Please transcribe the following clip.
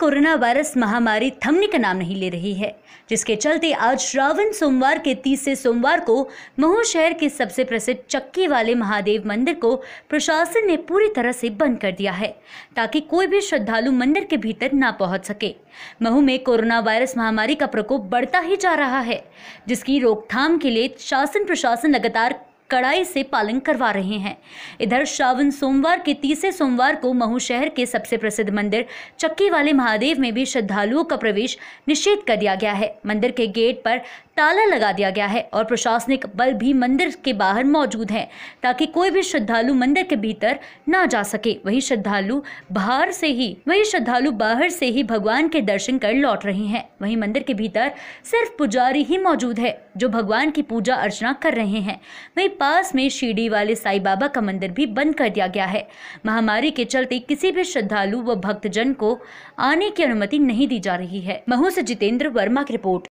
Corona virus महामारी थमने का नाम नहीं ले रही है, जिसके चलते आज श्रावण सोमवार के तीसरे सोमवार को महू शहर के सबसे प्रसिद्ध चक्की वाले महादेव मंदिर को प्रशासन ने पूरी तरह से बंद कर दिया है, ताकि कोई भी श्रद्धालु मंदिर के भीतर ना पहुँच सके। महू में कोरोना वायरस महामारी का प्रकोप बढ़ता ही जा रहा है, जिसकी रोकथाम के लिए शासन प्रशासन लगातार कड़ाई से पालन करवा रहे हैं। इधर श्रावण सोमवार के तीसरे सोमवार को महू शहर के सबसे प्रसिद्ध मंदिर चक्की वाले महादेव में भी श्रद्धालुओं का प्रवेश निषेध कर दिया गया है। मंदिर के गेट पर ताला लगा दिया गया है और प्रशासनिक बल भी मंदिर के बाहर मौजूद है ताकि कोई भी श्रद्धालु मंदिर के भीतर ना जा सके। वही श्रद्धालु बाहर से ही, वही श्रद्धालु बाहर से ही भगवान के दर्शन कर लौट रहे हैं। वहीं मंदिर के भीतर सिर्फ़ पुजारी ही मौजूद है जो भगवान की पूजा अर्चना कर रहे हैं। वहीं पास में शिरडी वाले साई बाबा का मंदिर भी बंद कर दिया गया है। महामारी के चलते किसी भी श्रद्धालु व भक्तजन को आने की अनुमति नहीं दी जा रही है। महू से जितेंद्र वर्मा की रिपोर्ट।